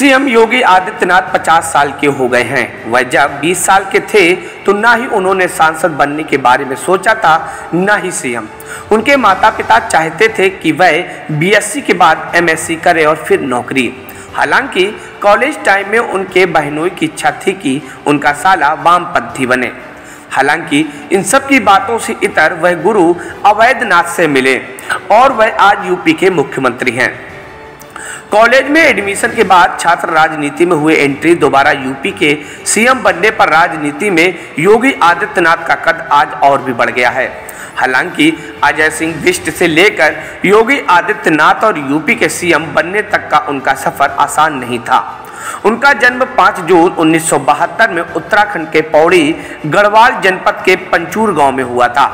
CM Yogi Adityanath 50 साल के हो गए हैं। वह जब 20 साल के थे तो ना ही उन्होंने सांसद बनने के बारे में सोचा था, ना ही सीएम। उनके माता पिता चाहते थे कि वह बीएससी के बाद एमएससी करे और फिर नौकरी। हालाँकि, कॉलेज टाइम में उनके बहनोई की इच्छा थी कि उनका साला वामपंथी बने। हालाँकि, इन सब की बातों से इतर वह गुरु अवैधनाथ से मिले और वह आज यूपी के मुख्यमंत्री हैं। कॉलेज में एडमिशन के बाद छात्र राजनीति में हुए एंट्री, दोबारा यूपी के सीएम बनने पर राजनीति में योगी आदित्यनाथ का कद आज और भी बढ़ गया है। हालाँकि अजय सिंह बिष्ट से लेकर योगी आदित्यनाथ और यूपी के सीएम बनने तक का उनका सफ़र आसान नहीं था। उनका जन्म 5 जून 1972 में उत्तराखंड के पौड़ी गढ़वाल जनपद के पंचूर गाँव में हुआ था।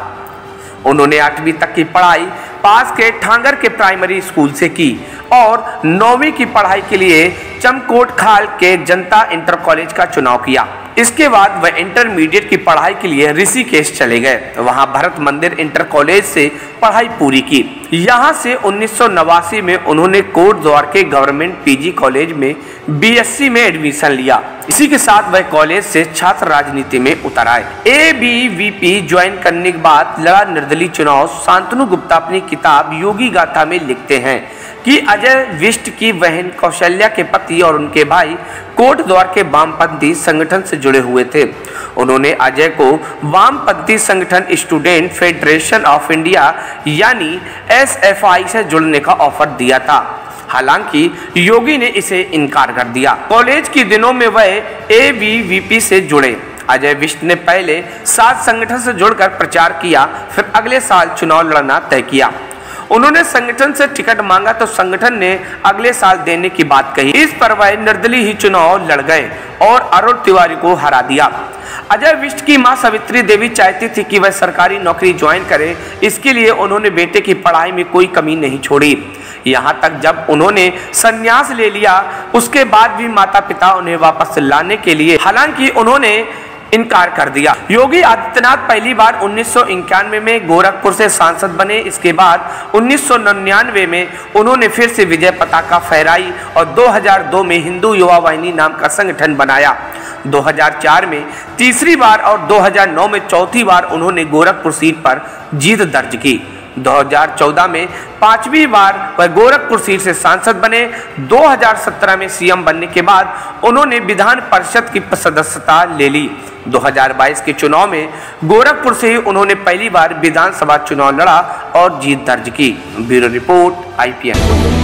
उन्होंने आठवीं तक की पढ़ाई पास के ठांगर के प्राइमरी स्कूल से की। और नौवीं की पढ़ाई के लिए चमकोट खाल के जनता इंटर कॉलेज का चुनाव किया। इसके बाद वह इंटरमीडिएट की पढ़ाई के लिए ऋषिकेश चले गए। वहाँ भरत मंदिर इंटर कॉलेज से पढ़ाई पूरी की। यहाँ से उन्नीस सौ नवासी में उन्होंने कोट द्वार के गवर्नमेंट पीजी कॉलेज में बीएससी में एडमिशन लिया। इसी के साथ वह कॉलेज से छात्र राजनीति में उतर आए। A B V P join करने के बाद लड़ा निर्दलीय चुनाव। शांतनु गुप्ता अपनी किताब योगी गाथा में लिखते हैं कि अजय विष्ट की बहन कौशल्या के पति और उनके भाई कोट द्वार के वामपंथी संगठन से जुड़े हुए थे। उन्होंने अजय को वामपंथी संगठन स्टूडेंट फेडरेशन ऑफ़ इंडिया यानी एसएफआई से जुड़ने का ऑफ़र दिया था। हालाँकि योगी ने इसे इनकार कर दिया। कॉलेज के दिनों में वह ए से जुड़े। अजय विष्ट ने पहले सात संगठन से जुड़कर प्रचार किया, फिर अगले साल चुनाव लड़ना तय किया। उन्होंने संगठन से टिकट मांगा तो संगठन ने अगले साल देने की बात कही। इस पर वह निर्दलीय ही चुनाव लड़ गए और अरुण तिवारी को हरा दिया। अजय विष्ट की माँ सावित्री देवी चाहती थी कि वह सरकारी नौकरी ज्वाइन करे। इसके लिए उन्होंने बेटे की पढ़ाई में कोई कमी नहीं छोड़ी। यहाँ तक जब उन्होंने संन्यास ले लिया, उसके बाद भी माता पिता उन्हें वापस लाने के लिए, हालाँकि उन्होंने इनकार कर दिया। योगी आदित्यनाथ पहली बार उन्नीस सौ इक्यानवे में गोरखपुर से सांसद बने। इसके बाद उन्नीस में उन्होंने फिर से विजय पताका फहराई और 2002 में हिंदू युवा वाहिनी नाम का संगठन बनाया। 2004 में तीसरी बार और 2009 में चौथी बार उन्होंने गोरखपुर सीट पर जीत दर्ज की। 2014 में पांचवी बार वह गोरखपुर सीट से सांसद बने। 2017 में सीएम बनने के बाद उन्होंने विधान परिषद की सदस्यता ले ली। 2022 के चुनाव में गोरखपुर से ही उन्होंने पहली बार विधानसभा चुनाव लड़ा और जीत दर्ज की। Bureau report, IPN.